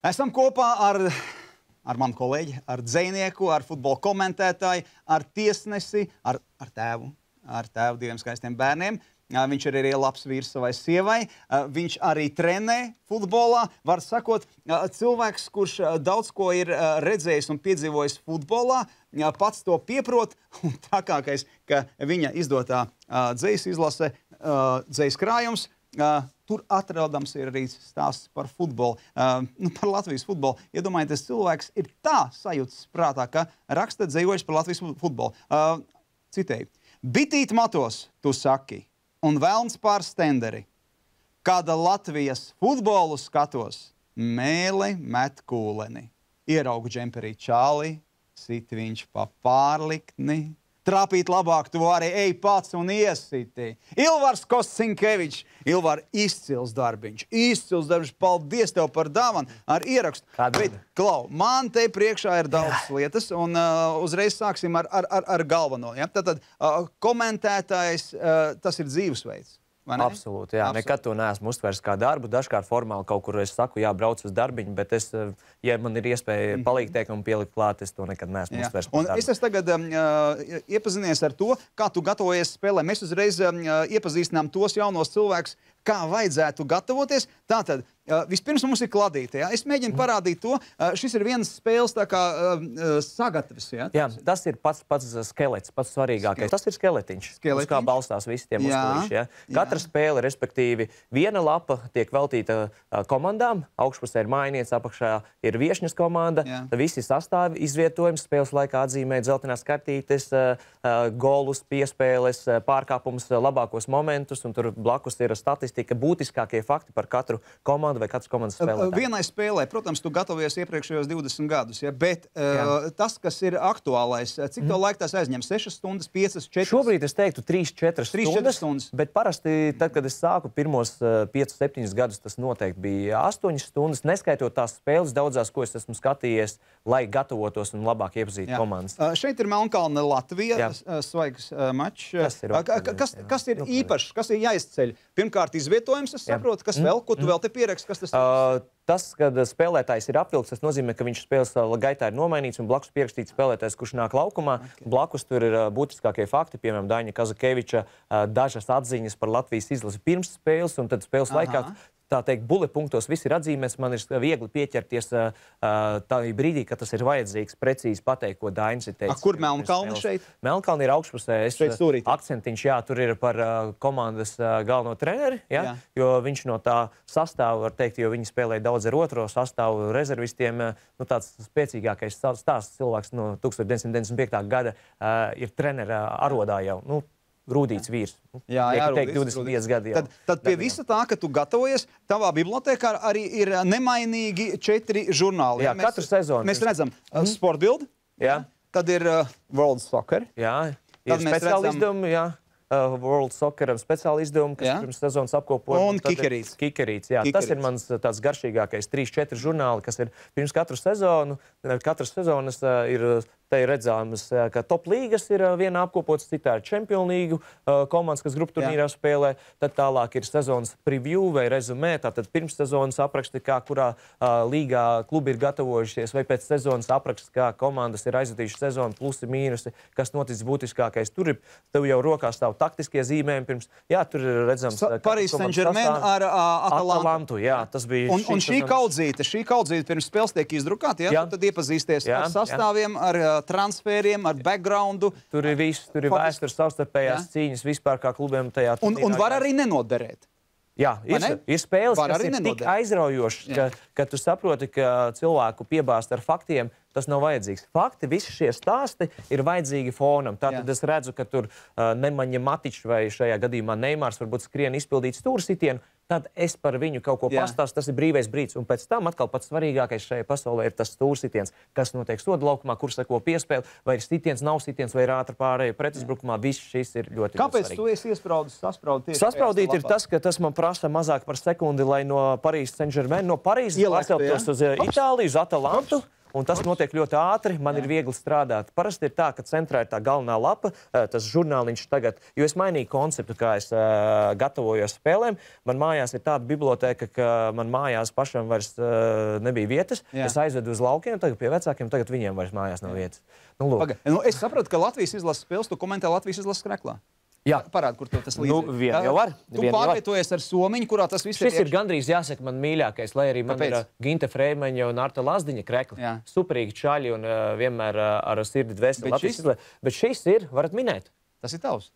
Esam kopā ar, ar manu kolēģi, ar dzinieku, ar futbola komentētāju, ar tiesnesi, ar, ar tēvu, ar tēvu diviem skaistiem bērniem. Viņš ir arī labs vīrs savai sievai. Viņš arī trenē futbolā. Var sakot, cilvēks, kurš daudz ko ir redzējis un piedzīvojis futbolā, pats to pieprot. Un Trakākais, ka viņa izdotā dzīslas izlase, dzīslas krājums, ā, tur atrodams ir arī stāsts par futbolu, ā, nu, par Latvijas futbolu. Iedomājieties, cilvēks ir tā sajūtas prātā, ka raksta dzīvojis par Latvijas futbolu. Ā, Citēji. Bitīt matos, tu saki, un velns pār stenderi. Kāda Latvijas futbolu skatos, mēli met kūleni. Ieraugu džemperī čāli, sit viņš pa pārlikni. Trāpīt labāk, tu vari ej pats un iesiti. Ilvars Kostinkevičs, Ilvar izcils darbiņš, izcils darbiņš. Paldies tev par dāvanu ar ierakstu. Kāda? Bet, Klau, man te priekšā ir daudz lietas, un uh, uzreiz sāksim ar, ar, ar, ar galveno. Ja? Tātad uh, komentētājs, uh, tas ir dzīvesveids. Absolūti, jā. Nekad to neesmu uztvērs kā darbu. Dažkārt formāli kaut kur es saku, jā, braucu uz darbiņu, bet es, eh, ja man ir iespēja palīgt teikt un pielikt klāt, es to nekad neesmu Jā. uztvērs Un es esmu tagad um, uh, iepazinies ar to, kā tu gatavojies spēlē. Mēs uzreiz um, uh, iepazīstinām tos jaunos cilvēkus, kā vajadzētu gatavoties. Tātad, vispirms mums ir kladīte. Ja? Es Mhm. mēģinu parādīt to. Šis ir viens spēles kā sagatavs. Ja? Jā, tas ir pats, pats skelets, pats svarīgākais. Tas ir skeletiņš, Skeletiņš. uz kā balstās visi tie Jā, muskuļi. Ja? jā. Katra spēle, respektīvi, viena lapa tiek veltīta komandām. Augšpusē ir mājiņš, apakšā ir viesņas komanda. Jā. Visi sastāvi izvietojumi spēles laikā atzīmē dzeltenās kartītes, golus, piespēles, pārkāpumus, labākos momentus. un Tur blakus ir statistika, būtiskākie fakti par katru komandu vai katras komandas spēlētāju. Vienai spēlē, protams, tu gatavojies iepriekšējos 20 gadus, ja? bet uh, tas, kas ir aktuālais, cik mm. laika tas aizņem? 6 stundas, 5, 4 Šobrīd es teiktu, 3-4 Trīs, četras stundas. Bet parasti, tad, kad es sāku pirmos 5-7 gadus, tas noteikti bija 8 stundas. Neskaitot tās spēles, daudzās, ko es esmu skatījies, lai gatavotos un labāk iepazītu komandas. Uh, Šeit ir Melnkalne, Latvija. Svaigs uh, mačs. Tas ir ka- ka- kas, jā. kas ir īpašs, kas ir jāizceļ? Pirmkārt, izvietojums, es saprotu, kas vēl, ko tu vēl te pieraksti, kas tas ir? Uh, tas, kad spēlētājs ir apvilkts, tas nozīmē, ka viņš spēles gaitā ir nomainīts un blakus pierakstīts spēlētājs, kurš nāk laukumā. Okay. Blakus tur ir būtiskākie fakti, piemēram, Daņa Kazakeviča dažas atziņas par Latvijas izlasi pirms spēles un tad spēles Aha. laikā. Tā teikt, bullet punktos viss ir atzīmēts. Man ir viegli pieķerties uh, uh, tādā brīdī, kad tas ir vajadzīgs, precīzi pateikt, ko Dainis ir teicis. A, kur spēles. šeit? Melnkalne ir augšpusē. Es, uh, akcentiņš, jā, tur ir par uh, komandas uh, galveno treneri. Ja? Jā. Jo viņš no tā sastāvā, var teikt, jo viņi spēlēja daudz ar otro sastāvu rezervistiem. eh, Nu, tāds spēcīgākais stāsts cilvēks no 1995. gada uh, ir treneris arodā jau. Nu, Rūdīts vīrs. Jā, jā, teikt, Rudis, 25 Rudis. gadi. jau Tad, tad pie visa tā, ka tu gatavojies, tavā bibliotekā arī ir nemainīgi četri žurnāli. Jā, katru sezonu Mēs redzam, uh, Sportbild, Jā. tad ir uh, World Soccer. Jā, Tad ir mēs speciāli redzam- izdevumi. Jā. Uh, World Soccer speciāli izdevumi, kas Jā. pirms sezonas apkopoja. Un Tad Kikerīts. Kikerīts, jā. Tas ir Kikerīts. mans uh, tāds garšīgākais, trīs, četri žurnāli, kas ir pirms katru sezonu. Katras sezonas uh, ir uh, te ir redzams, ka top līgas ir viena apkopots, citā ir Champions League komandas, kas grupu turnīrā spēlē. Tad tālāk ir sezonas preview vai rezumē, tātad pirms sezonas apraksti, kā kurā līgā klubi ir gatavojušies, vai pēc sezonas apraksts, kā komandas ir aizvadījušas sezonu, plusi, mīnusi, kas noticis būtiskākais. Tur ir tev jau rokā stāv taktiskie zīmējumi. Pirms, jā, tur ir redzams, komandas Saint-Germain ar, uh, Atalantu. Atalantu. Jā, tas bija. Un, un šīs šī kaudzīte, šī kaudzīte pirms spēles tiek izdrukāta. Ja? Jā. Tad iepazīsties Jā, ar jā. sastāviem, ar uh, transferiem, ar backgroundu. Tur ir viss, tur ir Faktiski- vēstures, savstarpējās Jā. cīņas vispār kā klubiem tajā. Un, un var arī nenoderēt. Jā, ir, ir spēles, Var kas ir tik nenodēt. aizraujošas, ka, ka tu saproti, ka cilvēku piebāzt ar faktiem. Tas nav vajadzīgs. Fakti, visi šie stāsti ir vajadzīgi fonam. Tātad Jā. es redzu, ka tur uh, nemaņa Matičs vai šajā gadījumā Neimārs varbūt skrien izpildīt stūra sitienu. Tad es par viņu kaut ko Jā. pastāstīšu. Tas ir brīvais brīdis. Un pēc tam atkal pats svarīgākais šajā pasaulē ir tas stūra sitiens. Kas notiek soda laukumā, kur seko piespēle, vai ir sitiens, nav sitiens, vai ir ātri pārējai pretuzbrukumā. Viss šis ir ļoti Kāpēc ļoti tu esi iesprūdis, sasprāstīts? Saspraudīt ir tas, ka tas man prasa mazāk par sekundi, lai no Parīzes Saint-Germain, no Parīzes pārceltos uz eh, Itāliju, uz Atalantu. Un tas notiek ļoti ātri. Man Jā. ir viegli strādāt. Parasti ir tā, ka centrā ir tā galvenā lapa, tas žurnāliņš tagad, jo es mainīju konceptu, kā es uh, gatavojos spēlēm. Man mājās ir tāda biblioteka, ka man mājās pašam vairs uh, nebija vietas. Jā. Es aizvedu uz laukiem, tagad pie vecākiem, tagad viņiem vairs mājās nav vietas. Nu, Paga, nu, es saprotu, ka Latvijas izlases spēles tu komentē Latvijas izlases skreklā. Jā, parādi, kur tas līdzi. Nu, vien jau var. Tu pārvietojies ar somiņu, kurā tas viss Šis ir. Šis ir gandrīz jāsaka man mīļākais, lai arī man Kāpēc? ir uh, Ginta Freimaņa un Arta Lazdiņa krekli. Superīgi čaļi un uh, vienmēr uh, ar sirdi dvēseli. Bet, šis... Bet šis ir, varat minēt. Tas ir tavs.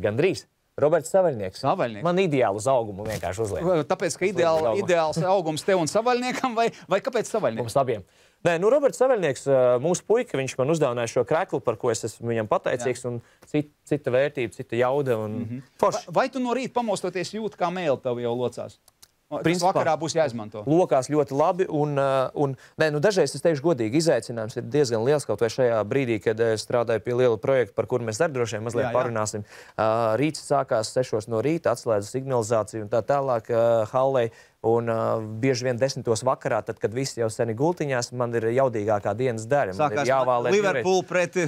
Gandrīz. Roberts Savaļnieks. Savaļnieks. Man ideāli uz augumu vienkārši uzliek. Tāpēc, ka ideāli, ideāls augums tev un Savaļniekam, vai, vai kāpēc Savaļniekam? Mums abiem. Nē, nu, Roberts Savēlnieks, mūsu puika, viņš man uzdāvināja šo krēslu, par ko es esmu viņam pateicīgs. Cita, cita vērtība, cita jauda. Un... Mm -hmm. vai, vai tu no rīta pamostoties jūti, kā mēlī tev jau locās? Principā, vakarā būs jāizmanto. Lokās ļoti labi. Un, un, nē, nu, dažreiz es teikšu, godīgi, izaicinājums ir diezgan liels. Kaut vai šajā brīdī, kad strādāju pie liela projekta, par kuru mēs droši vien mazliet jā, jā. parunāsim. Uh, rīts sākās 6 no rīta, atslēdza signalizāciju un tā tālāk. Uh, Hallei Un uh, bieži vien desmitos vakarā, tad, kad visi jau seni gultiņās, man ir jaudīgākā dienas daļa. Sākās man ir jāvālē Liverpool pret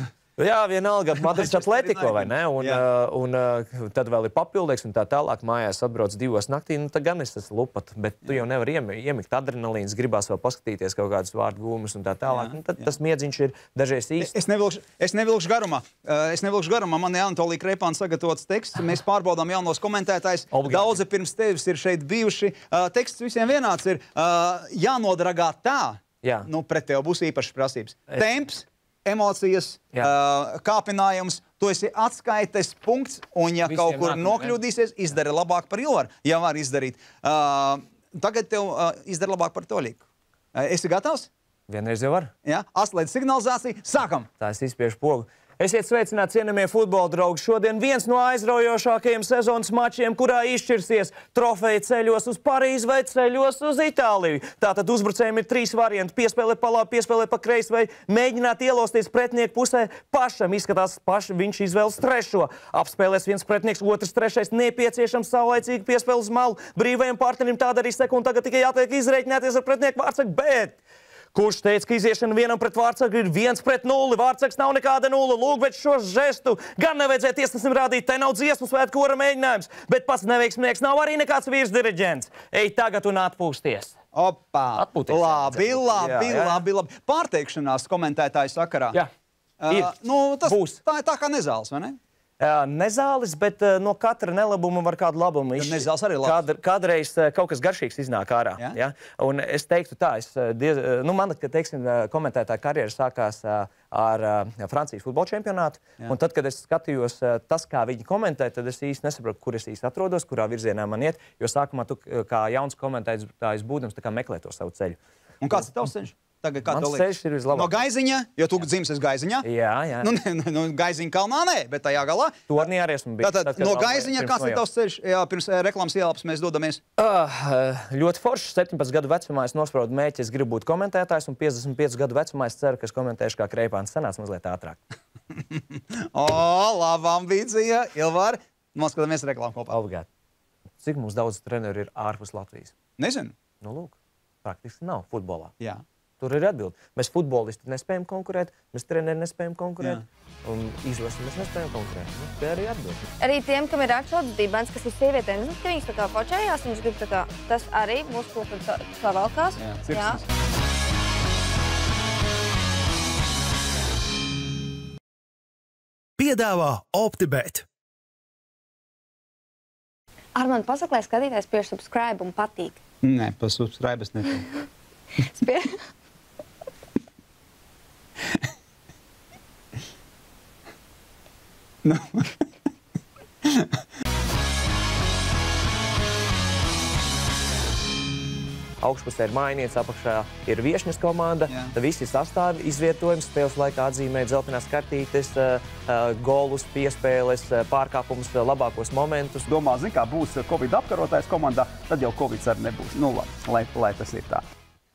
Jā, vienalga, Madrids Atletico, vai ne? Un, uh, un uh, tad vēl ir papildīgs, un tā tālāk mājās atbrauc divos naktī. Nu, tad gan es esmu lupat, bet tu jau nevari iemigt, iemigt adrenalīns, gribās vēl paskatīties kaut kādus vārdu gūmus un tā tālāk. Jā, nu, tad jā. tas miedziņš ir dažreiz īsts. Es nevilkšu, es nevilkšu garumā. Uh, es nevilkšu garumā. Man ir Antolija Krepāna sagatavots teksts. Mēs pārbaudām jaunos komentētājus. Daudzi pirms tevis ir šeit bijuši. Uh, teksts visiem vienāds ir uh, jānodragā tā. Jā. Nu, pret tevi būs īpašas prasības. Es... Temps, emocijas, Jā. uh, kāpinājums. Tu esi atskaites punkts, un, ja Visiem kaut kur nākamā, nokļūdīsies, izdari labāk par Ilvaru. Ja var izdarīt, uh, tagad tev uh, izdara labāk par Tolīku. Uh, esi gatavs? Vienreiz jau var. Jā, atslēdz signalizāciju. Sākam! Tā es izspiežu pogu. Esiet sveicināti, cienījamie futbola draugi. Šodien viens no aizraujošākajiem sezonas mačiem, kurā izšķirsies trofeja ceļos uz Parīzi vai ceļos uz Itāliju. Tātad uzbrucējiem ir trīs varianti. Piespēlēt pa labi, piespēlēt pa kreisi vai mēģināt ielosties pretinieku pusē. Pašam izskatās, paši viņš izvēlas trešo. Apspēlēs viens pretinieks, otrs, trešais. Nepieciešams saulaicīgi piespēlēt uz malu. Brīvajam partnerim tāda arī sek, un tagad tikai jātiek izreikināties ar pretinieku vārdsaktu. Bet kurš teica, ka iziešana vienam pret vārdsargu ir viens pret nulli. Vārdsargs nav nekāda nulle. Lūk, bet šo žestu gan nevajadzēja tiesnesim rādīt. Te nav dziesmu svētku kora mēģinājums, bet pats neveiksmnieks nav arī nekāds virsdiriģents. Ej tagad un atpūsties! Opa! Atpūties, labi, labi, jā, jā. labi, labi. Pārteikšanās komentētāju sakarā. Jā. Uh, nu, tas būs. Tā ir tā kā nezāles, vai ne? Nezāles, bet no katra nelabuma var kādu labumu izdarīt. Nezāles arī labs. Kād, kādreiz kaut kas garšīgs iznāk ārā. Ja? Ja? Un es teiktu tā, es diez, nu, man, ka, teiksim, komentētāja karjera sākās ar Francijas futbola čempionātu. Tad, kad es skatījos tas, kā viņi komentē, tad es īsti nesaprotu, kur es īsti atrodos, kurā virzienā man iet. Jo sākumā tu kā jauns komentētājs būdams meklē to savu ceļu. Un kāds ir tavs ceļš? Tagad, kā Mans ceļš ir. No gaiziņa, jo tu dzimsi gaiziņā. Jā, jā. Nu, nu, nu gaiziņa kalnā nē, bet tajā galā. Tornī arī esmu bijis. Tātad, tad, no gaiziņa, kāds ir tavs ceļš? Jā, pirms eh, reklāmas ielapas mēs dodamies. Uh, ļoti forši. 17 gadu vecumā es nospraudu mēķi, es gribu būt komentētājs, un 55 gadu vecumā es ceru, ka es komentēšu kā kreipāns. Sanāca mazliet ātrāk. o, laba ambīcija, Ilvar. Noskatāmies reklāmu kopā. Obligāti. Cik mums daudz treneru ir ārpus Latvijas? Nezinu. Nu, lūk, praktiski nav futbolā. Jā. Tur ir atbilde. Mēs futbolisti nespējam konkurēt, mēs treneri nespējam konkurēt. Jā. Un izlasi mēs nespējam konkurēt. Nu, tā arī atbild. Arī tiem, kam ir atšķirības dibens, kas ir sievietēm, nu, ka viņas tā kā počējās, viņas grib tā kā, tas arī mūsu kultūra tā valkās. Jā, Jā. Piedāvā OptiBet. Armand, pasaka, lai skatītājs pie subscribe un patīk. Nē, pa subscribe es nepatīk. Spie... Nu. Augšpusē ir mājiņš, apakšā ir viesņas komanda. Jā. Tad visi sastāvi izvietojums spēles laikā atzīmē dzeltenās kartītes, golus, piespēles, pārkāpumus, labākos momentus. Domā, zin, kā būs Covid apkarotājs komandā, tad jau Covid arī nebūs. Nu, lai, lai tas ir tā.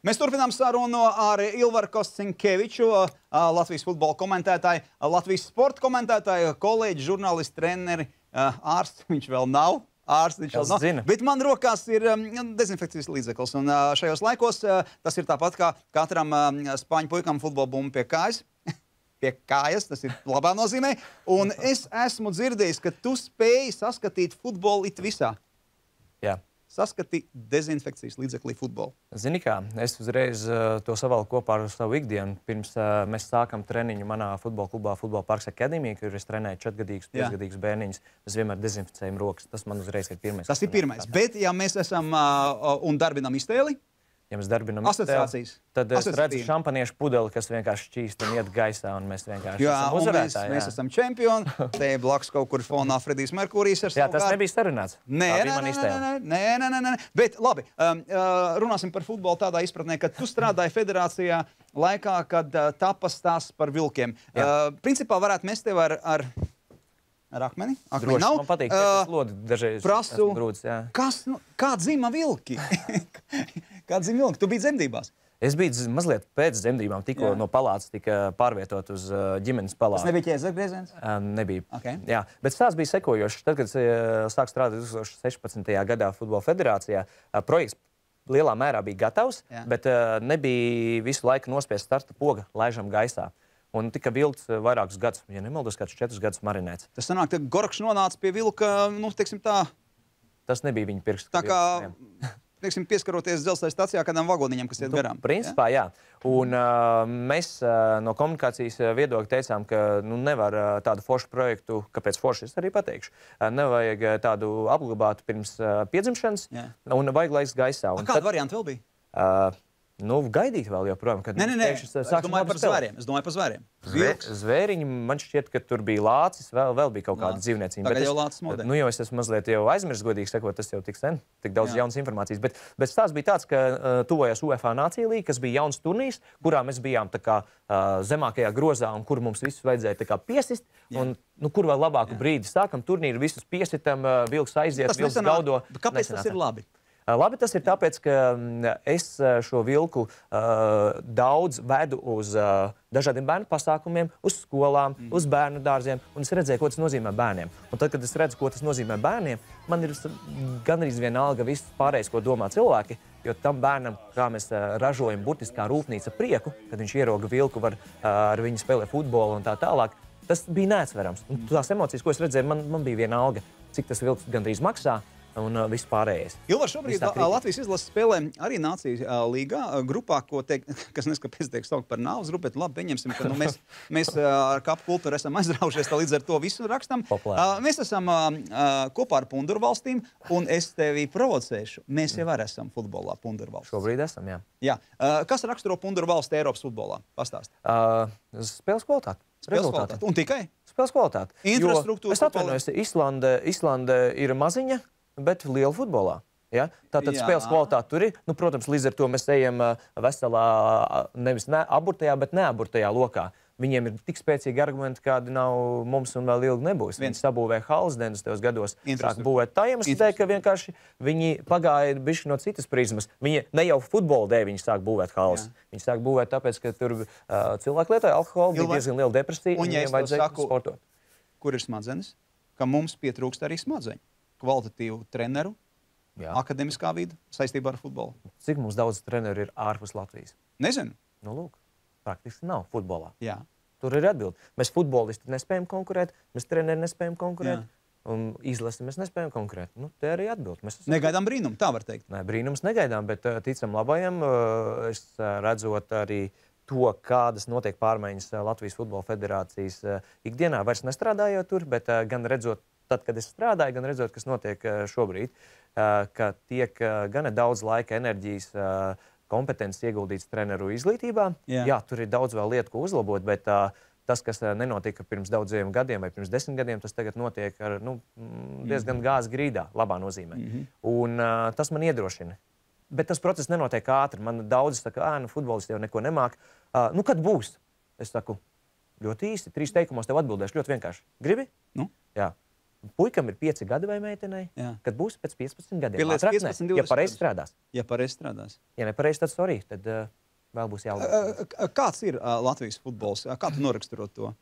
Mēs turpinām sarunu ar Ilvaru Kostinkeviču, Latvijas futbola komentētāju, Latvijas sporta komentētāju, kolēģi, žurnālisti, treneri, ārsts. Viņš vēl nav ārsts. Viņš vēl nav. zina? Bet man rokās ir dezinfekcijas līdzeklis. Un šajos laikos tas ir tāpat kā katram spāņu puikam futbola bumbu pie kājas. Pie kājas, tas ir labā nozīmē. Un es esmu dzirdējis, ka tu spēj saskatīt futbolu it visā. Jā. Saskati dezinfekcijas līdzeklī futbolu. Zini, kā es uzreiz uh, to savalku kopā ar savu ikdienu. Pirms uh, mēs sākam treniņu manā futbola klubā, Futbola Parks Akadēmijā, kur es trenēju četrgadīgus, Jā. piecgadīgus bērniņus. Mēs vienmēr dezinficējam rokas. Tas man uzreiz ir pirmais. Tas ir pirmais. Bet, ja mēs esam uh, un darbinam iztēli, Ja mēs darbinām Asociācijas. tad es redzu šampaniešu pudeli, kas vienkārši šķīst un iet gaisā, un mēs vienkārši Jā, esam mēs, uzvarētāji. mēs jā. esam čempioni. Te blakus kaut kur fonā Fredijs Merkurijs ar Jā, savu tas kārtu. nebija sarunāts. Nē, nē, nē, nē, nē, nē, nē, nē. Bet labi, um, uh, runāsim par futbolu tādā izpratnē, ka tu strādāji federācijā laikā, kad uh, tapas tās par vilkiem. Jā. Uh, principā varētu mest tev ar, ar, ar akmeni. akmeni Droši, nav. man patīk, ka lodi dažreiz prasu, grūts. jā. kas, nu, kā dzima vilki? kā dzima vilki? Tu biji dzemdībās. Es biju mazliet pēc dzemdībām, tikko no palātas tika pārvietot uz ģimenes Tas palātu. nebija ķēzara grieziens. Nebija. Okay. Jā, bet stāsts bija sekojošs. Tad, kad sāku strādāt 2016. gadā Futbola federācijā, projekts lielā mērā bija gatavs, Jā. bet nebija visu laiku nospiests starta poga, laižam gaisā. Un tika vilkts uh, vairākus gadus, ja nemaldos, kāds četrus gadus marinēts. Tas sanāk, ka Gorkšs nonāca pie vilka, nu, teiksim tā, Tas nebija viņa pirksts. tā kā, teiksim, pieskaroties dzelzceļa stacijā kādam vagoniņam, kas iet garām. Nu, Principā, jā. Un, uh, mēs uh, no komunikācijas viedokļa teicām, ka nu, nevar uh, tādu foršu projektu, kāpēc forši es arī pateikšu, uh, nevajag uh, tādu apglabāt pirms uh, piedzimšanas, Jā. un vajag laiks gaisā. A, Un Kāda varianta vēl bija? Uh, nu, gaidīt vēl joprojām, kad Nē, nē, nē. pēkšņi Es sāksim domāju par zvēriem. Es domāju par zvēriem. Zvē, zvēriņi, man šķiet, ka tur bija lācis, vēl, vēl bija kaut kāda dzīvnieciņa. Tagad jau lācis modē. Nu, jau es esmu mazliet aizmirsis, godīgi sakot, tas jau tik sen, tik daudz Jā. Jā. jaunas informācijas. Bet, bet stāsts bija tāds, ka uh, tuvojas UEFA Nācija līnija, kas bija jauns turnīrs, kurā mēs bijām kā, uh, zemākajā grozā un kur mums visus vajadzēja kā piesist. Un, nu, kur vēl labāku brīdi sākam turnīru, visus piesitam, uh, vilks aiziet, Tas vilks gaudo. Kāpēc tas Nesanāca. ir labi? Labi, tas ir tāpēc, ka es šo vilku uh, daudz vedu uz uh, dažādiem bērnu pasākumiem, uz skolām, mm. uz bērnu dārziem, un es redzēju, ko tas nozīmē bērniem. Un tad, kad es redzu, ko tas nozīmē bērniem, man ir gandrīz vienalga viss pārējais, ko domā cilvēki. Jo tam bērnam, kā mēs uh, ražojam, burtiski kā rūpnīca prieku, kad viņš ieroga vilku, var ar viņu spēlēt futbolu un tā tālāk. Tas bija neatsverams. Un tās emocijas, ko es redzēju, man, man bija vienalga, cik tas vilks gandrīz maksā un uh, viss pārējais. Ilvar šobrīd. Latvijas izlases spēlē arī Nācijas ā, līgā, ā, grupā, ko teik, kas neskapēc tiek saukt par nāves grupu, bet labi, pieņemsim, ka nu, mēs, mēs ā, ar kapu kultūru esam aizraujušies, līdz ar to visu rakstam. Ā, Mēs esam ā, kopā ar Punduru valstīm, un es tevi provocēšu. Mēs jau arī esam futbolā Punduru valsts. Šobrīd esam, jā. Jā. Kas raksturo Punduru valsti Eiropas futbolā? Pastāst. Uh, spēles kvalitāte. Spēles Rezultāti. kvalitāte. Un tikai? Spēles kvalitāte. Infrastruktūra Es atvainojos, Islande, Islande ir maziņa, bet liela futbolā. Ja? Tātad Jā. spēles kvalitāte tur ir. Nu, protams, līdz ar to mēs ejam veselā, nevis ne, aburtajā, bet neaburtajā lokā. Viņiem ir tik spēcīgi argumenti, kādi nav mums un vēl ilgi nebūs. Viens. sabūvēja halas 90. gados. Sāk būvēt tā iemesla dēļ, ka vienkārši viņi pagāja bišķi no citas prizmas. Viņi ne jau futbola dēļ viņi sāk būvēt halas. Jā. Viņi sāk būvēt tāpēc, ka tur uh, cilvēki lietoja alkoholu, bija diezgan liela depresija. un ja viņiem vajadzēja saku- sportot. Kur ir smadzenes? Ka mums pietrūkst arī smadzeņu. Kvalitatīvu treneru, Jā. akadēmiskā vide saistībā ar futbolu. Cik mums daudz treneru ir ārpus Latvijas? Nezinu. Nu, lūk, praktiski nav futbolā. Jā. Tur ir atbilde. Mēs futbolisti nespējam konkurēt, mēs treneri nespējam konkurēt, Jā. un izlasi mēs nespējam konkurēt. Nu, te arī atbild. Mēs esam Negaidām brīnumu, tā var teikt. Nē, brīnums negaidām, bet uh, ticam labajam. Uh, es uh, redzot arī to, kādas notiek pārmaiņas Latvijas Futbola Federācijas ikdienā, vairs nestrādājot tur, bet gan redzot, tad, kad es strādāju, gan redzot, kas notiek uh, šobrīd, uh, ka tiek uh, gana daudz laika, enerģijas. Kompetences ieguldīts treneru izglītībā. Jā. Jā, tur ir daudz vēl lietu, ko uzlabot, bet tas, kas nenotika pirms daudziem gadiem vai pirms desmit gadiem, tas tagad notiek ar nu, mm, diezgan gāzes grīdā, labā nozīmē. Mm -hmm. Un tas man iedrošina. Bet tas process nenotiek ātri. Man daudzi saka, ka nu, futbolists jau neko nemāca. Uh, nu, kad būs? Es saku, ļoti īsi, trīs teikumos tev atbildēšu. Ļoti vienkārši. Gribi? Nu? Jā. Puikam ir pieci gadi vai meitenei. Jā. Kad būs pēc 15 gadiem? Pieliec Ātrāk ne. 15, 20 Ja pareizi strādās. Ja pareizi strādās. Ja nepareizi, tad sorry. Tad uh, vēl būs ā, Kāds ir ā, Latvijas futbols? Kā tu noraksturot to?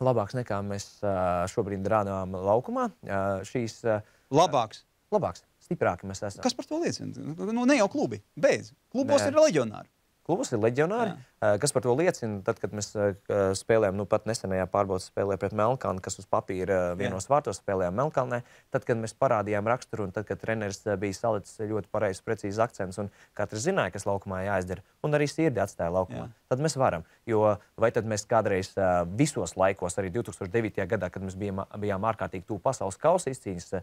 labāks nekā mēs ā, šobrīd rādām laukumā. Ā, Šīs ā, Labāks. Labāks, stiprāki mēs esam. Kas par to liecina? Nu, ne jau klubi. Beidz. Klubos Nē. ir leģionāri. Klubus ir leģionāri, uh, kas par to liecina. Tad, kad mēs spēlējām, nu pat nesenajā pārbaudas spēlē pret Melnkalnu, kas uz papīra vienos vārtos spēlējām Melnkalnē, tad, kad mēs parādījām raksturu un tad, kad treneris bija salicis ļoti pareizs, precīzs akcents un katrs zināja, kas laukumā jāizdara, un arī sirdi atstāja laukumā, Jā. tad mēs varam. Jo vai tad mēs kādreiz visos laikos, arī 2009. gadā, kad mēs bijām, bijām ārkārtīgi tuvu pasaules kausa izcīņas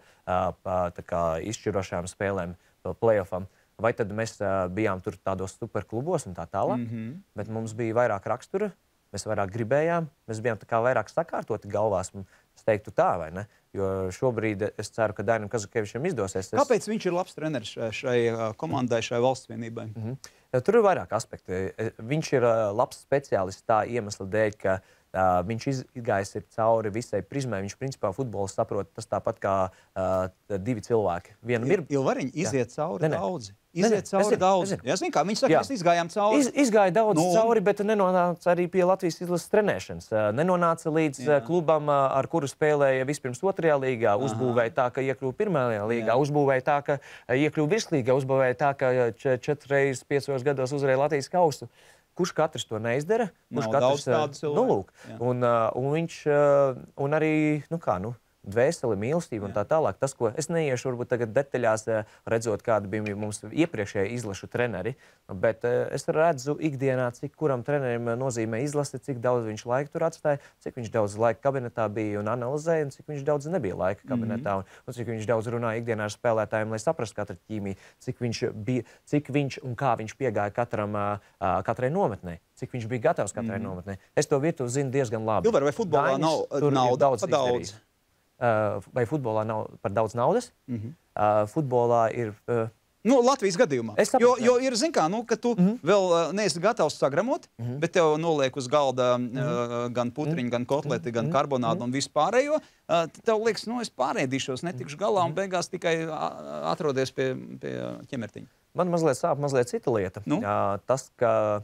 pa- tā kā izšķirošām spēlēm, playoffam, vai tad mēs uh, bijām tur tādos superklubos un tā tālāk, mm -hmm. bet mums bija vairāk rakstura, mēs vairāk gribējām, mēs bijām vairāk sakārtoti galvās. Es teiktu tā, vai ne? Jo šobrīd es ceru, ka Dainam Kazakevičam izdosies. Es- Kāpēc viņš ir labs treneris šai, komandai, šai valsts vienībai? Mm -hmm. Tur ir vairāk aspektu. E, Viņš ir labs speciālists tā iemesla dēļ, ka uh, viņš iz- izgājis ir cauri visai prizmai. Viņš principā futbolu saprot tas tāpat kā uh, divi cilvēki. Vienam ir Ilvariņš iziet cauri Nē, nē. daudzi. Iziet es cauri zinu, es daudzi. zinu. Jā, zinu, kā viņi saka, Jā. mēs izgājām cauri. Iz, izgāja daudz Nu, cauri, bet nenonāca arī pie Latvijas izlases trenēšanas. Nenonāca līdz Jā. Jā. klubam, ar kuru spēlēja vispirms otrajā līgā, uzbūvēja tā, ka iekļuva pirmajā līgā, Jā. uzbūvēja tā, ka iekļuva virslīgā, uzbūvēja tā, ka ā, če- četras reizes piecos gados uzvarēja Latvijas kausu. Kurš katrs to neizdara? Kurš Nav katrs, ā, tādu cilvēku. Nu, lūk, un, ā, un viņš ā, un arī, nu kā, nu, dvēseli, mīlestība un tā tālāk. Tas, ko es neiešu varbūt tagad detaļās, eh, redzot, kādi bija mums iepriekšēji izlašu treneri, bet eh, es redzu ikdienā, cik kuram trenerim eh, nozīmē izlase, cik daudz viņš laika tur atstāja, cik viņš daudz laika kabinetā bija un analizēja, un cik viņš daudz nebija laika kabinetā, un, un cik viņš daudz runāja ikdienā ar spēlētājiem, lai saprastu katru ķīmiju, cik viņš, bija, cik viņš un kā viņš piegāja katram, ā, katrai nometnē. Cik viņš bija gatavs katrai mm. nometnē. Es to virtuvi zinu diezgan labi. Ilvar, vai futbolā Dainis nav nauda daudz daudz? Uh, vai futbolā nav par daudz naudas? Mm -hmm. futbolā ir. Nu, Latvijas gadījumā. Es jo, jo ir, zin kā, nu, ka tu mm -hmm. vēl uh, neesi gatavs sagramot, mm -hmm. bet tev noliek uz galda mm -hmm. uh, gan putriņu, mm -hmm. gan kotleti, gan karbonādu mm -hmm. un vispārējo. Uh, tev liekas, nu, es pārēdīšos, netikšu galā un beigās tikai atrodies pie, pie ķemertiņa. man mazliet sāp mazliet cita lieta. Nu? Uh, tas, ka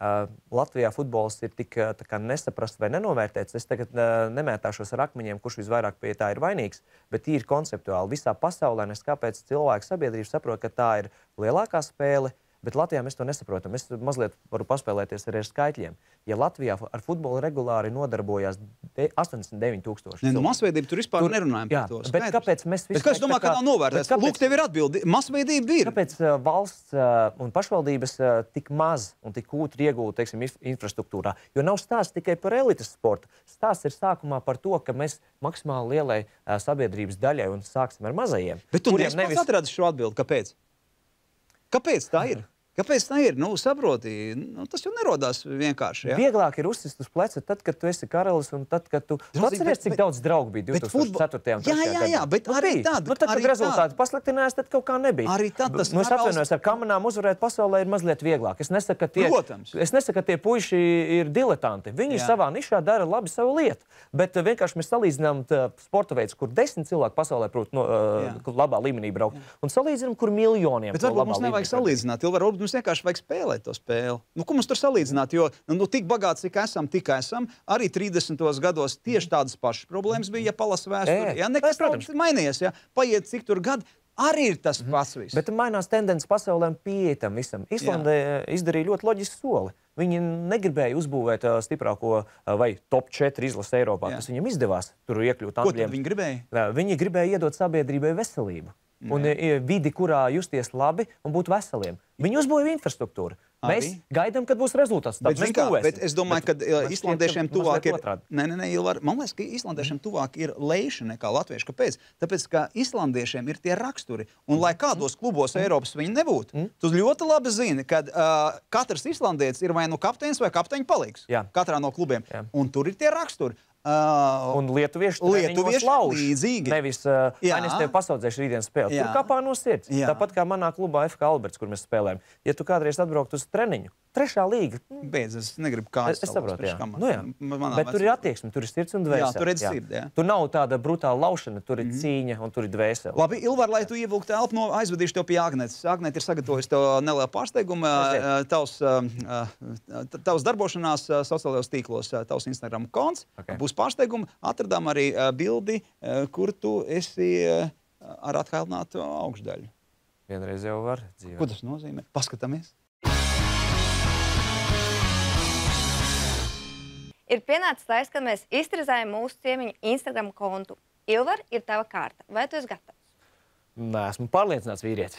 uh, Latvijā futbols ir tik kā nesaprasts vai nenovērtēts. Es tagad uh, nemētāšos ar akmeņiem, kurš visvairāk pie tā ir vainīgs, bet tīri konceptuāli visā pasaulē nes kāpēc cilvēku sabiedrība saprot, ka tā ir lielākā spēle. Bet Latvijā mēs to nesaprotam. Es mazliet varu paspēlēties arī ar skaitļiem. Ja Latvijā ar futbolu regulāri nodarbojās de- 89,000 Nē, nu, cilvēku, masveidība tur vispār Tur- nerunājam jā, par to. bet skaidrs. kāpēc mēs Bet visu kā es domāju, ka nav novērtēts? bet kāpēc- Lūk, tev ir atbildi. Masveidība ir. Kāpēc uh, valsts uh, un pašvaldības uh, tik maz un tik kūtri iegūta teiksim, inf- infrastruktūrā? Jo nav stāsts tikai par elites sportu. Stāsts ir sākumā par to, ka mēs maksimāli lielai uh, sabiedrības daļai un sāksim ar mazajiem. Bet tu nevis atradis šo atbildi. Kāpēc? Kāpēc tā ir? Kāpēc tā ir? Nu, saproti, nu, tas jau nerodās vienkārši. Ja? Vieglāk ir uzsist uz pleca tad, kad tu esi karalis un tad, kad tu atceries, cik bet- daudz draugu bija bet 2004. un futbol- Jā, 2003. jā, jā, bet Nu, arī tad, Nu, tad, kad rezultāti pasliktinājās, tad kaut kā nebija. Arī tad tas nu, es atvainojos, ar kamerām uzvarēt pasaulē ir mazliet vieglāk. Es nesaku, ka tie, Protams. es nesaku, ka tie puiši ir diletanti. Viņi Jā. savā nišā dara labi savu lietu. Bet uh, vienkārši mēs salīdzinām tā, sporta veidu, kur desmit cilvēki pasaulē prot, no, Jā. uh, labā līmenī braukt. Un salīdzinām, kur miljoniem. Bet varbūt mums nevajag salīdzināt. Ilvar, varbūt mums vienkārši vajag spēlēt to spēli. Nu, ko mums tur salīdzināt? Jo nu, tik bagāti, cik esam, tik esam. Arī 30. gados tieši tādas pašas problēmas bija, ja palasa vēsturi. Jā, nekas protams. mainījies. Ja? Paiet cik tur gadi, arī ir tas pats. Viss. Bet mainās tendences pasaulē un pieeja tam visam. Islandē eh, izdarīja ļoti loģisku soli. Viņi negribēja uzbūvēt uh, stiprāko uh, vai top 4 izlasi Eiropā, Jā. kas viņiem izdevās tur iekļūt. Ko Angļiem. viņi gribēja? Viņi gribēja iedot sabiedrībai veselību un e, vidi, kurā justies labi un būt veseliem. Viņi uzbūvēja infrastruktūru. Mēs gaidām, kad būs rezultāts. Bet, mēs kā, būvēsim. bet es domāju, ka Bet man šķiet, islandiešiem ka tuvāk ir. Nē, nē, nē, Ilvar, man liekas, ka islandiešiem tuvāk ir leiša nekā latvieši. Kāpēc? Tāpēc, ka islandiešiem ir tie raksturi. Un, lai kādos klubos Eiropas viņi nebūtu, tu ļoti labi zini, ka uh, katrs islandietis ir vai nu kapteinis vai kapteiņa palīgs. Jā. Katrā no klubiem. Jā. Un tur ir tie raksturi. Uh, Un lietuvieši Lietuvieši lauž. līdzīgi. Nevis, uh, Jā. es tev pasaudzēšu rītdienas spēli. Jā. Tur kāpā no sirds. Jā. Tāpat kā manā klubā FK Alberts, kur mēs spēlējam. Ja tu kādreiz atbrauktu uz treniņu, trešā līga. nu, Beidz, es negribu kādu Es, es saprotu, jā. Nu, jā. Manā Bet tur ir attieksme, tur ir sirds un dvēsele. Jā, tur redz sirdi, jā. Tur nav tāda brutāla laušana, tur ir mm -hmm. cīņa un tur ir dvēsele. Labi, Ilvar, lai tu ievilktu telpu, no aizvedīšu tev pie Agnētas. Agnēta ir sagatavojusi tev nelielu pārsteigumu. Aiziet. eh, Tavs, tavs darbošanās sociālajos tīklos, tavs Instagram konts. Ok. Būs pārsteigumi. Atradām arī bildi, kur tu esi ar atkailinātu augšdaļu. Vienreiz jau var dzīvot. Ko tas nozīmē? Paskatāmies. Ir pienācis laiks, kad mēs iztrizējam mūsu ciemiņu Instagram kontu. Ilvar, ir tava kārta. Vai tu esi gatavs? Nē, esmu pārliecināts vīrietis.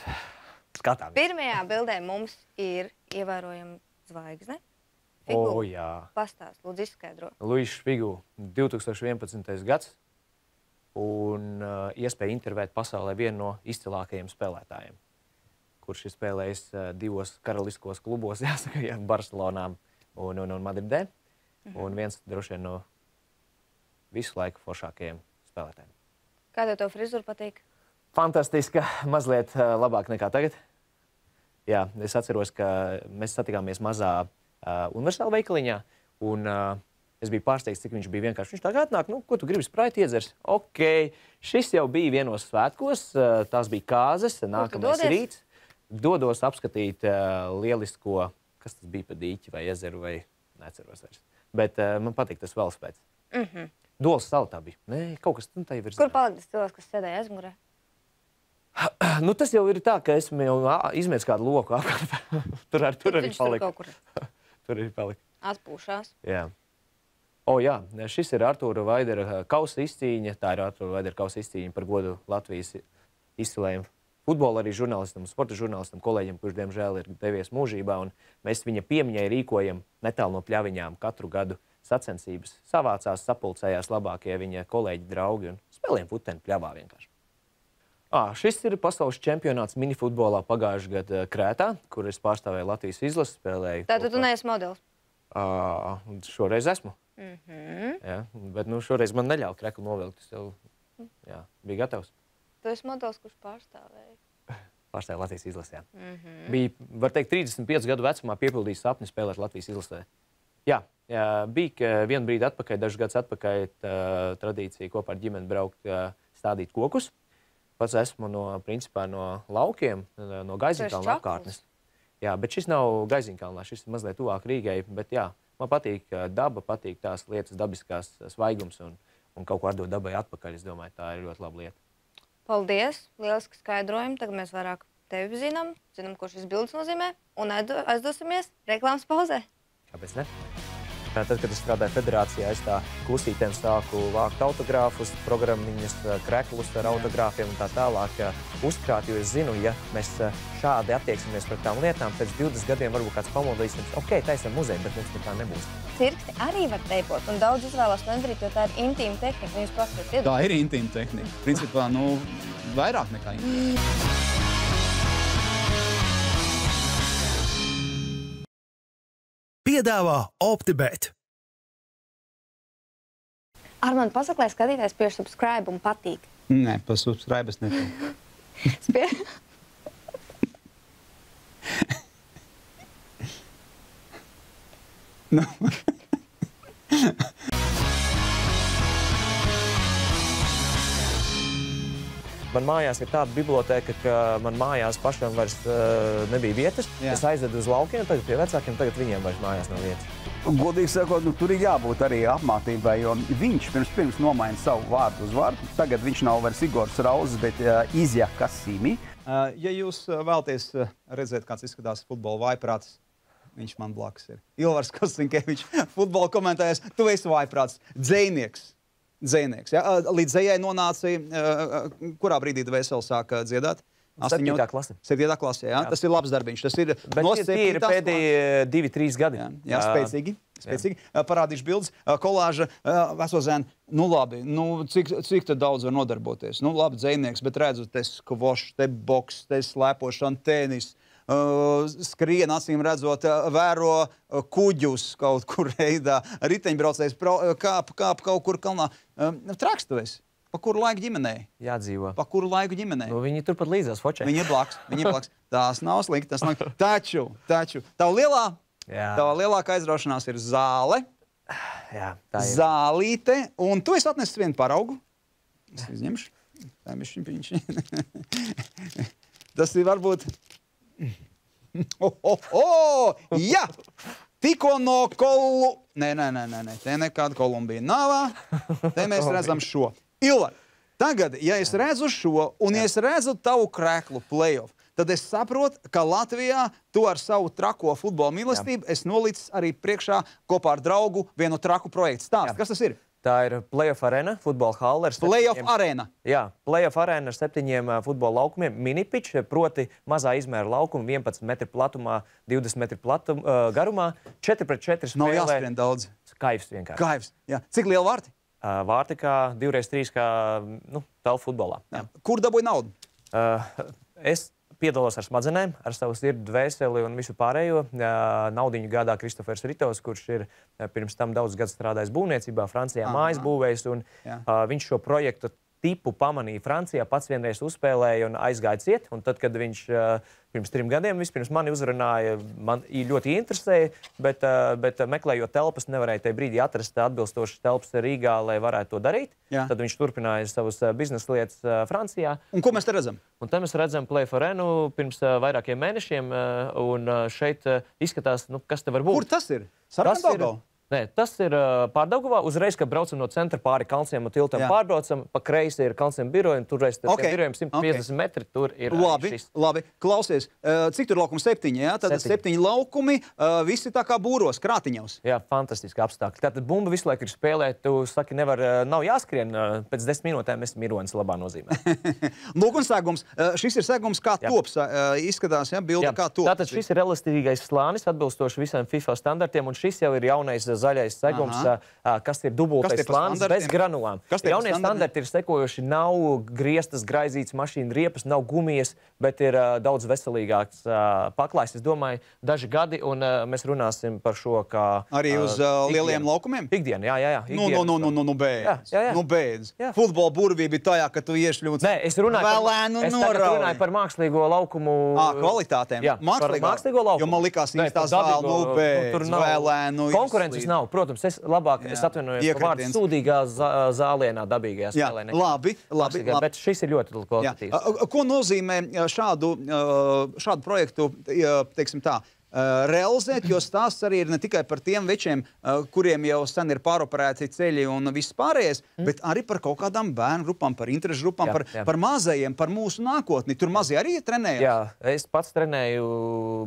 Skatāmies. Pirmajā bildē mums ir ievērojama zvaigzne. O, jā. Pastāst, lūdzu, izskaidro. Luīss Špigu, 2011. gads, un uh, iespēja intervēt pasaulē vienu no izcilākajiem spēlētājiem, kurš ir spēlējis uh, divos karaliskos klubos, jāsaka, jā, Barcelonā un, un, un Madridē. Mhm. Un viens droši vien no visu laiku foršākajiem spēlētājiem. Kā tev to frizūru patīk? Fantastiska, mazliet uh, labāk nekā tagad. Jā, es atceros, ka mēs satikāmies mazā uh, universālā veikaliņā. Un, uh, es biju pārsteigts, cik viņš bija vienkārši. Viņš tā kā atnāk, nu, ko tu gribi sprāti iedzers? Ok, šis jau bija vienos svētkos, uh, tās bija kāzas, nākamais rīts. Dodos apskatīt uh, lielisko, kas tas bija pa dīķi vai ezeru vai neceros vairs. Bet uh, man patīk tas vēl spēc. Mm -hmm. Dolas saltā bija. Nē, kaut kas tam tā ir. Kur palika tas cilvēks, kas sēdēja aizmugurē? Nu, tas jau ir tā, ka esmu jau ā, izmetis kādu loku apkārt. tur, ar, tur arī tur palika. kur Tur arī palika. atpūšās. Jā. O, jā, šis ir Arthūra Vaidera kausa izcīņa. Tā ir Arthūra Vaidera kausa izcīņa par godu Latvijas izcilējiem futbola arī žurnālistam, sporta žurnālistam, kolēģim, kurš diemžēl ir devies mūžībā. Mēs viņa piemiņai rīkojam netālu no pļaviņām katru gadu sacensības. Savācās, sapulcējās labākie viņa kolēģi, draugi un spēlējam futeni pļavā vienkārši. À, šis ir pasaules čempionāts minifutbolā pagājušajā gadā Krētā, kur es pārstāvēju Latvijas izlasi. Spēlēju Tātad tu neesi modelis. Ā, šoreiz esmu. Mm -hmm. Jā, bet nu, šoreiz man neļāva kreklu novilkt. Es jau jā, biju gatavs. Tu esi modelis, kurš pārstāvēja. Pārstāvju Latvijas izlasē. Mm -hmm. Bija, var teikt, 35 gadu vecumā piepildījis sapni spēlēt Latvijas izlasē. Jā, jā bija vienu brīdi atpakaļ, dažus gadus atpakaļ, tā, tradīcija kopā ar ģimeni braukt, stādīt kokus. Pats esmu no, principā, no laukiem, no Gaiziņkalna apkārtnes. Jā, bet šis nav Gaiziņkalnā, šis ir mazliet tuvāk Rīgai. Bet jā, man patīk daba, patīk tās lietas, dabiskās svaigums un, un kaut ko atdot dabai atpakaļ. Es domāju, tā ir ļoti laba lieta. Paldies! Lieliski skaidrojumi. Tagad mēs vairāk tevi zinām, zinām, ko šis bildes nozīmē. Un aizdo- aizdosimies reklāmas pauzē. Kāpēc ne? Tad, kad es strādāju federācijā, es tā klusītēm sāku vākt autogrāfus, programmiņas, kreklus ar autogrāfiem un tā tālāk eh, uzkrāt. Jo es zinu, ja mēs eh, šādi attieksimies pret tām lietām, pēc 20 gadiem varbūt kāds pamodīsies, ok, taisam muzeju, bet mums nekā nebūs. Cirksti arī var teipot, un daudz izvēlas to nedarīt, jo tā ir intīma tehnika. Jūs paskatieties, Tā ir intīma tehnika. Principā, nu, vairāk nekā intīma. Piedāvā OptiBet. ar mani pasakā, lai skatītājs pie subscribe un patīk. Nē, pa subscribe es neteiktu. Spie... Nu. Man mājās ir tāda biblioteka, ka man mājās pašam vairs uh, nebija vietas. Jā. Es aizvedu uz laukiem, tagad pie vecākiem, tagad viņiem vairs mājās nav vietas. Godīgi sakot, nu, tur ir jābūt arī apmācībai, jo viņš pirms, pirms nomaina savu vārdu uz vārdu. Tagad viņš nav vairs Igors Rauzes, bet uh, Izja Kasīmi. Uh, ja jūs uh, vēlaties uh, redzēt, kāds izskatās futbola vaiprāts, viņš man blakus ir. Ilvars Kostinkēvičs, futbola komentētājs, tu esi vaiprāts, dzēnieks. Dzēnieks, ja? Līdz dzējai nonāca, kurā brīdī tu veseli sāka dziedāt? Septītā klase. 7. klasē. Ja? Jā. Tas ir labs darbiņš. Tas ir Bet no tie, tie ir 7. pēdējie divi, trīs gadi. Jā, jā spēcīgi. spēcīgi. Jā. Parādīšu bildes, kolāža, veco zēnu. Nu, labi, nu, cik, cik daudz var nodarboties? Nu, labi, dzinieks, bet redzu, te skvošs, te boks, te slēpošana, tenis. Uh, skrien, acīm redzot, vēro kuģus kaut kur veidā. Riteņbraucējs kāp, kāp kaut kur kalnā. Traks tu esi. Pa kuru laiku ģimenē? Jādzīvo. Pa kuru laiku ģimenē? Nu, viņi turpat līdzās fočē. Viņa ir blakus. Viņa ir blakus. Tās nav slikti. Tas nav. Taču, taču, tā lielā, tā lielākā aizraušanās ir zāle, Jā, tā ir. zālīte, un tu esi atnesis vienu paraugu. Es izņemšu. Tā ir bišķiņ piņš. Tas ir varbūt. Oh, oh, oh! Jā! Tikko no kolu. Nē, nē, nē, nē, nē. te nekāda Kolumbija nav. Te mēs redzam šo. Ilva, Tagad, ja es redzu šo, un ja es redzu tavu krēklu playoff, tad es saprotu, ka Latvijā tu ar savu trako futbola mīlestību esi nolicis arī priekšā kopā ar draugu vienu traku projektu. Stāst, kas tas ir? Tā ir playoff arēna, futbola hale. ar Playoff arēna. Jā, playoff arēna ar septiņiem futbola laukumiem. Minipič, proti, mazā izmēra laukuma, 11 metru platumā, 20 metru platum, uh, garumā, 4 pret 4 Nav spēlē. jāskrien daudz. Kaivs vienkārši. Kaivs. Jā. Cik liela vārti? Uh, Vārti kā 2x3, kā nu, tālu futbolā. Jā. Kur dabūja naudu? Uh, es piedalos ar smadzenēm, ar savu sirdi, dvēseli un visu pārējo. Naudiņu gādā Kristofers Ritovs, kurš ir pirms tam daudz gadu strādājis būvniecībā, Francijā mājas. Uh, viņš šo projektu tipu pamanīja Francijā, pats vienreiz uzspēlēja un aizgāja ciet. Un tad, kad viņš uh, pirms trim gadiem vispirms mani uzrunāja, man ļoti interesēja, bet, uh, bet meklējot telpas, nevarēja tajā brīdī atrast atbilstošas telpas Rīgā, lai varētu to darīt. Jā. Tad viņš turpināja savas uh, biznesa lietas Francijā. Un ko mēs te redzam? Un te mēs redzam Play for Renu pirms vairākiem mēnešiem. Un šeit izskatās, nu, kas te var būt. Kur tas ir? Sarkandaugavā? Nē, tas ir uh, pārdaugavā. Uzreiz, kad braucam no centra pāri kalniem un tiltam, Jā. pārbraucam pa kreisi ir kalniem biroja. un Tur reiz tam Ok, birojam 150 ok. metri. Tur ir Labi, labi. Klausies, uh, cik tur laukumi septiņi? Jā, tad Septiņi. septiņi laukumi, uh, visi tā kā būros, krātiņos. Jā, fantastiski apstākļi. Tātad bumba visu laiku ir spēlēta. Tu saki, nevar, nav jāskrien. Pēc desmit minūtēm es mironis labā nozīmē. Lūk, un segums. Šis ir segums, kā Jā. tops. Izskatās, ja bilde Jā, kā tops. Tātad šis ir elastīgais slānis, atbilstoši visiem FIFA standartiem, un šis jau ir jaunais zaļais segums, Aha. kas ir dubultais slānis bez granulām. Jaunie standartiem? standarti ir sekojoši. Nav grieztas, graizītas mašīnu riepas, nav gumijas, bet ir uh, daudz veselīgāks uh, paklājs. Es domāju, daži gadi, un uh, mēs runāsim par šo kā Arī uz uh, lieliem ikdienu. laukumiem? Ikdienu, jā, jā. jā. Nu, nu, nu, nu, nu, nu, beidz. Jā, jā, jā. Nu, beidz. Jā. Futbola burvība ir tajā, ka tu iešļūci. Nē, es runāju, Vēlēnu par, es runāju par mākslīgo laukumu Ā, kvalitātēm. Jā, Mākslīgo. mākslīgo laukumu. Jo man likās īstā par zāle, dabīgo, nu, beidz, tur nav vēlēnu Konkurences izslīd. nav. Protams, es labāk, es Jā. atvainojos par vārdu sūdīgā zā- zālienā, dabīgajā Jā, spēlē. labi, labi, Mākslīgā, labi. Bet šis ir ļoti Jā. kvalitatīvs. Ko nozīmē šādu, šādu projektu teiksim tā, realizēt? Jo stāsts arī ir ne tikai par tiem večiem, kuriem jau sen ir pāroperēti ceļi un viss pārējais, mm. bet arī par kaut kādām bērnu grupām, par interešu grupām, Jā, par, jā. par mazajiem, par mūsu nākotni. Tur mazie arī trenējas. Jā, es pats trenēju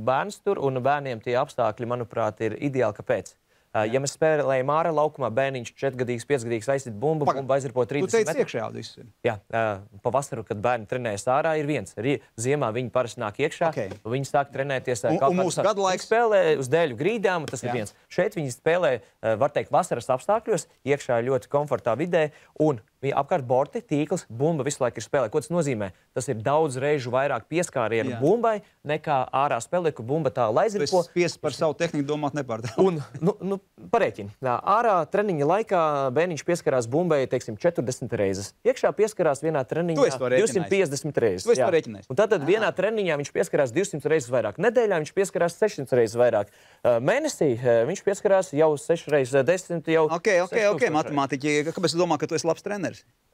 bērnus tur, un bērniem tie apstākļi, manuprāt, ir ideāli. Kāpēc? Ja mēs spēlējam ārā laukumā, bērniņš 4 gadīgs, 5 gadīgs aizsit bumbu, Paga- bumba aizripo Tu 30 teici, metrus. iekšā viss ir. Jā, uh, pavasaru, kad bērni trenējas ārā, ir viens. Ziemā viņi parasti nāk iekšā. Ok. Viņi sāk trenēties ar Un- un mūsu gadu laiks? Spēlē uz dēļu grīdām, tas Jā. ir viens. Šeit viņi spēlē, var teikt, vasaras apstākļos, iekšā ļoti komfortā vidē. Un Viņa apkārt borti, tīkls, bumba visu laiku ir spēlē. Ko tas nozīmē? Tas ir daudz reižu vairāk pieskārienu bumbai nekā ārā spēlē, kur bumba tā Tu esi laizripo. spiests par savu tehniku domāt nepārtraukti. Un, nu, nu, parēķini. Tā, Ārā treniņa laikā bērniņš pieskarās bumbai teiksim, 40 reizes. Iekšā pieskarās vienā treniņā esi to rēķinājis. 250 reizes. Tu esi to jā. rēķinājis. Un Tātad vienā treniņā viņš pieskarās 200 reizes vairāk. Nedēļā viņš pieskarās 600 reizes vairāk. Mēnesī viņš pieskarās jau 6 reizes 10. Jau Ok, ok, ok, 6000 matemātiķi. Kāpēc domā, ka tu esi labs treneris?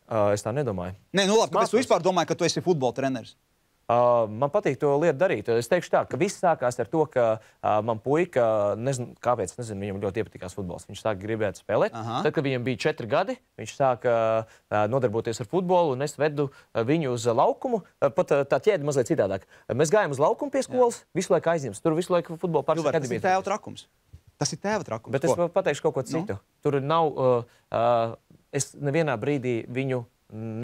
Uh, es tā nedomāju. Nē, nu labi, kāpēc tu vispār domāji, ka tu esi futbola treneris? Uh, man patīk to lietu darīt. Es teikšu tā, ka viss sākās ar to, ka uh, man puika, nezinu, kāpēc, nezinu, viņam ļoti iepatikās futbols. Viņš sāka gribēt spēlēt. Aha. Tad, kad viņam bija četri gadi, viņš sāka uh, nodarboties ar futbolu, un es vedu viņu uz laukumu. Uh, pat uh, tā ķēde mazliet citādāk. Mēs gājām uz laukumu pie skolas, Jā. visu laiku aizņemts. Tur visu laiku futbola pārstāvja. Tas ir tēva trakums. Tas ir tēva trakums. Bet es Ko? vēl pateikšu kaut ko citu. Nu? Tur nav. Uh, uh, es nevienā brīdī viņu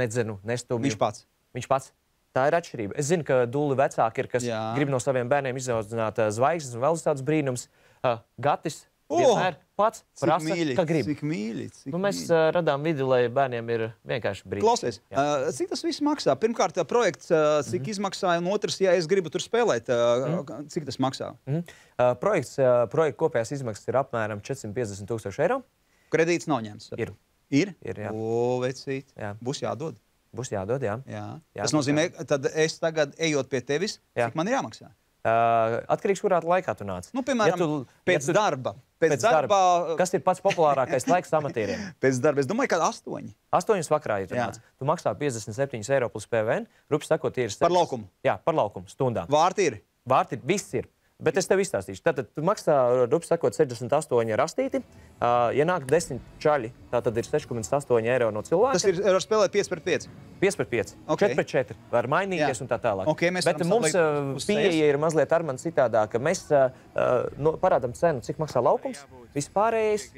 nedzinu, nestumju. Viņš pats. Viņš pats. Tā ir atšķirība. Es zinu, ka dūli vecāki ir, kas Jā. Jā. grib no saviem bērniem izaudzināt zvaigznes un vēl tādus brīnumus. Uh, Gatis vienmēr pats Cik prasa, mīļi, ka grib. Cik mīļi, cik Nu, mēs mīļi. uh, radām vidi, lai bērniem ir vienkārši brīnums. Klausies, uh, cik tas viss maksā? Pirmkārt, uh, projekts, uh, cik mm -hmm. izmaksāja, un otrs, ja es gribu tur spēlēt, uh, mm. cik tas maksā? Mm. Uh, projekts, uh, projekta kopējās izmaksas ir apmēram 450 tūkstoši eiro. Kredīts nav ņemts. Ir. Ir? Ir, jā. O, vecīt. Jā. Būs jādod. Būs jādod, jā. Jā. Jā, tas nozīmē, ka es tagad ejot pie tevis, Jā. cik man ir jāmaksā. Uh, atkarīgs, kurā laikā tu nāc. Nu, piemēram, tu- pēc tu- darba. Pēc, Pēc darba. darba, Kas ir pats populārākais laiks amatieriem? pēc darba. Es domāju, ka astoņi. Astoņas vakarā, ja tu Jā. nāc. Tu maksā 57 eiro plus PVN. Rupi sakot, ir Par sešas- laukumu? Jā, par laukumu stundām. Vārti ir. Vārti viss ir. Bet es tev izstāstīšu. Tātad tu maksā, rupi sakot, 68 rastīti. Uh, ja nāk 10 čaļi, tā tad ir 6,8 eiro no cilvēka. Tas ir ar spēlēt 5 pret 5. 5 pret 5, Ok. 4 pret 4. Var mainīties Jā. un tā tālāk. Ok, mēs Bet mums uh, pieeja ir mazliet ar mani citādāka. Mēs uh, nu, parādām cenu, cik maksā laukums. Vispārējais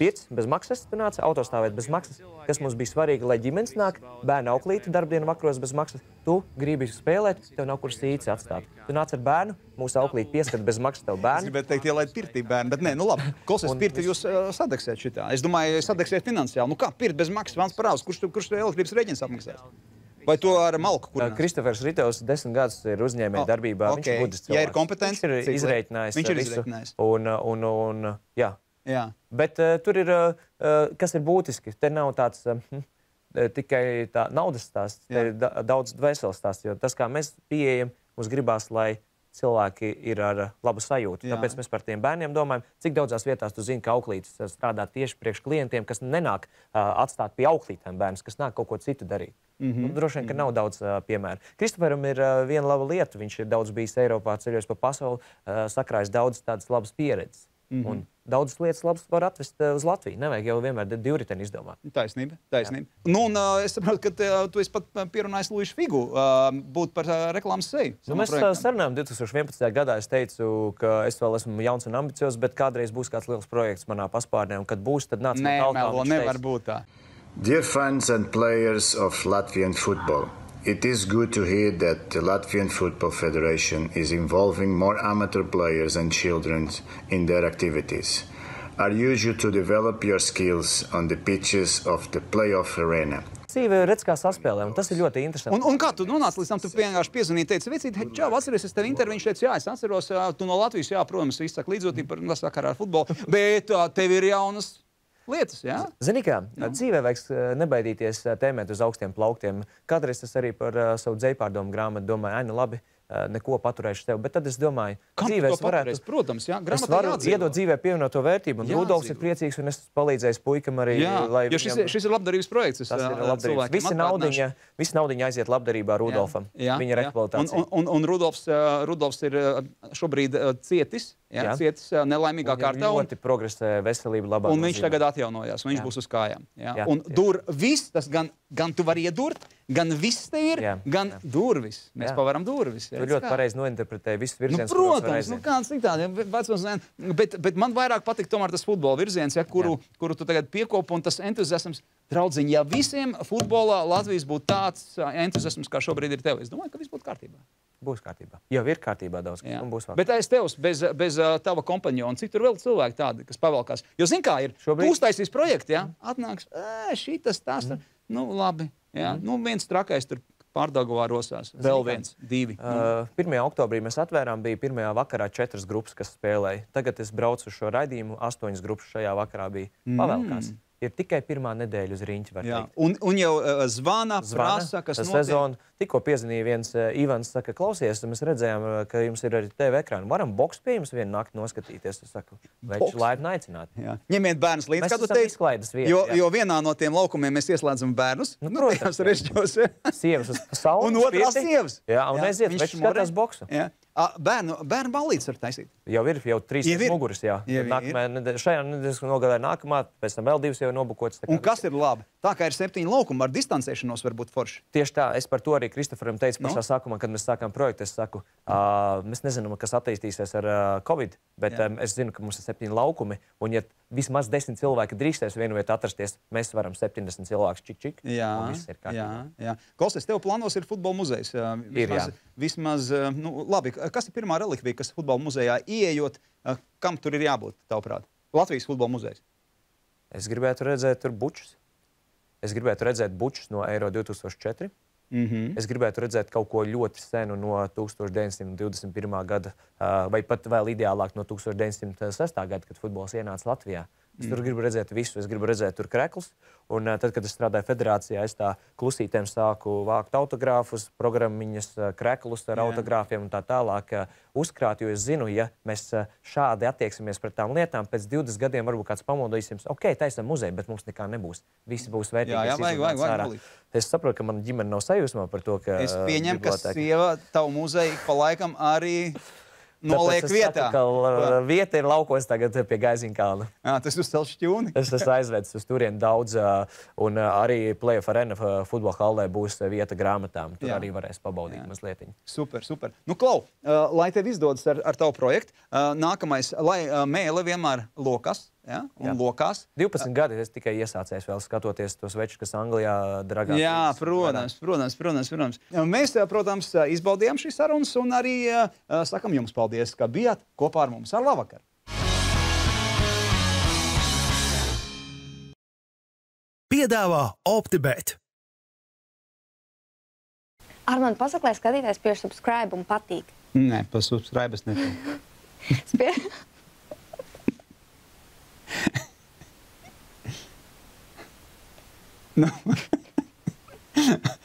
5 bez maksas, tu nāc autostāvēt bez maksas. Kas mums bija svarīgi, lai ģimenes nāk, bērnu auklīti darbdienu vakaros bez maksas. Tu gribi spēlēt, tev nav kur sīci atstāt. Tu nāc ar bērnu, mūsu auklīti pieskat bez maksas tev Es bērnu. gribēju teikt, ielaid pirtī bērnu, bet nē, nu labi. Klausies, pirti jūs uh, sadegsiet šitā. Es domāju, sadegsiet finansiāli. Nu kā, pirti bez maksas, vans parāds, kurš, tu- kurš to elektrības rēķins apmaksās? Vai to ar malku? Uh, kurinās? Kristofers Ritovs desmit gadus ir uzņēmējis O, darbībā. Viņš ok. ir gudrs. Ja ir kompetents, viņš ir izreikinājis. viņš ir izreikinājis. Un, uh, un, un, uh, jā. Jā. Bet uh, tur ir, uh, uh, kas ir būtiski. Te nav tāds uh, tikai tā naudas stāsts, te Jā. ir da daudz dvēseles stāsts. Jo tas, kā mēs pieejam, mums gribās, lai cilvēki ir ar uh, labu sajūtu. Jā. Tāpēc mēs par tiem bērniem domājam, cik daudzās vietās tu zini, ka auklītis strādā tieši priekš klientiem, kas nenāk uh, atstāt pie auklītēm bērnus, kas nāk kaut ko citu darīt. Mm. -hmm. nu, droši vien, ka nav daudz uh, piemēru. Kristoferam ir uh, viena laba lieta. Viņš ir daudz bijis Eiropā, ceļojis pa pasauli, uh, sakrājis daudz tādas labas pieredzes. Mm. -hmm. Un daudzas lietas labas var atvest uh, uz Latviju. Nevajag jau vienmēr di- divriteni izdomāt. Taisnība. taisnība. Nu, un, uh, es saprotu, ka te, tu esi pat uh, pierunājis Luīsu Figu uh, būt par uh, reklāmas seju. Nu, mēs uh, projektām. sarunājām 2011. gadā. Es teicu, ka es vēl esmu jauns un ambiciozs, bet kādreiz būs kāds liels projekts manā paspārnē. Un, kad būs, tad nāc Nē, man melo, Viņš nevar būt tā. Dear fans and players of Latvian football, it is good to hear that the Latvian Football Federation is involving more amateur players and children in their activities. Are you to develop your skills on the pitches of the playoff arena? Dzīve redz, kā saspēlē, un tas ir ļoti interesanti. Un, un kā tu nonāci līdz tam? Tu vienkārši piezvanīji, teici, vecīt, hei, čau, atceries, es tev interviju. Viņš teica, jā, es atceros, tu no Latvijas, jā, protams, izsaka līdzjūtību par sakarā ar futbolu, bet tev ir jaunas lietas, jā? Zini, kā dzīvē vajag eh, nebaidīties eh, tēmēt uz augstiem plauktiem. Kādreiz es arī par uh, savu dzēpārdomu grāmatu domāju, ai, nu labi, uh, neko paturēšu sev. Bet tad es domāju, tu dzīvē es varētu. Protams, jā, Es varu jādzīvo. iedot dzīvē pievienoto vērtību. Rudolfs ir priecīgs, un es palīdzēju puikam arī. Jā, lai jo šis, viņam- šis ir labdarības projekts. Tas ir labdarības. atgādināšu. naudiņa, visi naudiņa aiziet labdarībā Rudolfam. Jā, Viņa jā. rekvalitācija. Un, un, un, un Rudolfs, ā, Rudolfs ir ā, šobrīd cietis, jā, Jā. cietis nelaimīgā Viņam kārtā. Un, ļoti progresē veselība labāk. un viņš tagad atjaunojās, un viņš Jā. būs uz kājām. Jā. Jā, un tieši. dur viss, tas gan, gan tu vari iedurt, gan viss te ir, Jā, gan durvis. Mēs Jā. pavaram durvis. Tu ļoti pareizi nointerpretēji visus Nu, virzienus. kuros var protams, nu, kāds citādi. Bet, bet man vairāk patīk tomēr tas futbola virziens, ja, kuru, Jā. kuru tu tagad piekopi, un tas entuziasms, draudziņ, ja visiem futbolā Latvijas būtu tāds ā, entuziasms, kā šobrīd ir tev, es domāju, ka viss būtu kārtībā. Būs kārtībā. Jau ir kārtībā daudz, kas būs vēl. Bet aiz tevis, bez, bez uh, tava kompāņona, cik tur vēl cilvēki tādi, kas pavalkās. Jo, zini, kā ir? Šobrīd- uztaisīs projektu, ja? atnāks, šī tas, tas, mm. nu, labi. Jā, mm. nu, viens trakais tur pārdagavā rosās. Vēl viens, divi. Uh, 1. oktobrī mēs atvērām, bija pirmajā vakarā četras grupas, kas spēlēja. Tagad es braucu uz šo raidījumu, astoņas grupas šajā vakarā bija pavēlkās. Ir tikai pirmā nedēļa uz rīņķa. Jā. Un, un jau uh, zvana, Zvana, prasa, kas notiek. sezonu. Tikko piezvanīja viens uh, Ivans, saka, klausies, mēs redzējām, ka jums ir arī TV ekrāna. Varam boks pie jums vienu nakti noskatīties. Es saku, viņš laipni aicināti? Jā. Ņemiet bērnus līdzi, Mēs kā tu esam teici. izklaides vieta, Jo, jā. jo vienā no tiem laukumiem mēs ieslēdzam bērnus. Nu, nu, protams, jā. režģos. Sievas uz pasaules. Un otrās sievas. Jā, un aiziet, viņš skatās boksu. Jā. Bērnu, bērnu ballītes var taisīt. Jau ir jau trīs Jau ir? muguras. Jā, Jau nākamajā nedēļā, šajā nedēļas nogalē nākamā, pēc tam vēl divas jau nobukotas. tā kā Un kas ir labi? Tā kā ir septiņi laukumi, ar distancēšanos var būt forši. Tieši tā, es par to arī Kristoferam teicu pašā Nu? no? sākumā, kad mēs sākām projektu. Es saku, uh, mēs nezinām, kas attīstīsies ar uh, Covid, bet Jā. um, es zinu, ka mums ir septiņi laukumi. Un, ja vismaz desmit cilvēki drīkstēs vienā vietā atrasties, mēs varam 70 cilvēkus čik čik. Jā, ir jā, kārtībā. jā. Klausies, tev plānos ir futbola muzejs. jā, Ir, Vismaz, jā. vismaz nu, labi, kas ir pirmā relikvija, kas futbola muzejā ieejot, ā, kam tur ir jābūt, tavuprāt? Latvijas futbola muzejs. Es gribētu redzēt tur bučus. Es gribētu redzēt bučus no Eiro 2004. Mm -hmm. Es gribētu redzēt kaut ko ļoti senu no 1921. gada, ā, vai pat vēl ideālāk no 1906. gada, kad futbols ienāca Latvijā. Es tur gribu redzēt visu, es gribu redzēt tur kreklus. Un ā, tad, kad es strādāju federācijā, es tā klusītēm sāku vākt autogrāfus, programmiņas, ā, kreklus ar Jā. autogrāfiem un tā tālāk ā, uzkrāt. Jo es zinu, ja mēs ā, šādi attieksimies pret tām lietām, pēc 20 gadiem varbūt kāds pamodīsies, ok, taisam muzeju, bet mums nekā nebūs. Visi būs vērtīgi. Jā, jā, vajag, vajag, vajag nolikt. Es saprotu, ka mana ģimene nav sajūsmā par to, ka Es pieņemu, ka sieva tavu muzeju pa laikam arī noliek vietā. Saku, vieta ir laukos tagad pie Gaiziņkalna. Jā, tas ir uzcelts šķūni. Es esmu aizvedis uz turieni daudz, un arī Playoff Arena futbola hallē būs vieta grāmatām. Tur Jā. Arī varēs pabaudīt mazliet. Super, super. Nu, Klau, lai tev izdodas ar, ar tavu projektu, nākamais, lai mēlē vienmēr lokas. Ja? Un Jā. lokās. 12 gadi es tikai iesācējis vēl skatoties tos večus, kas Anglijā dragā. Jā, protams, protams, protams, protams. Mēs, uh, protams, izbaudījām šīs sarunas un arī uh, sakam jums paldies, ka bijāt kopā ar mums ar labvakar. Piedāvā OptiBet. Ar mani pasaka, lai skatītājs pieši subscribe un patīk. Nē, pasubscribes ne. Spie... Non.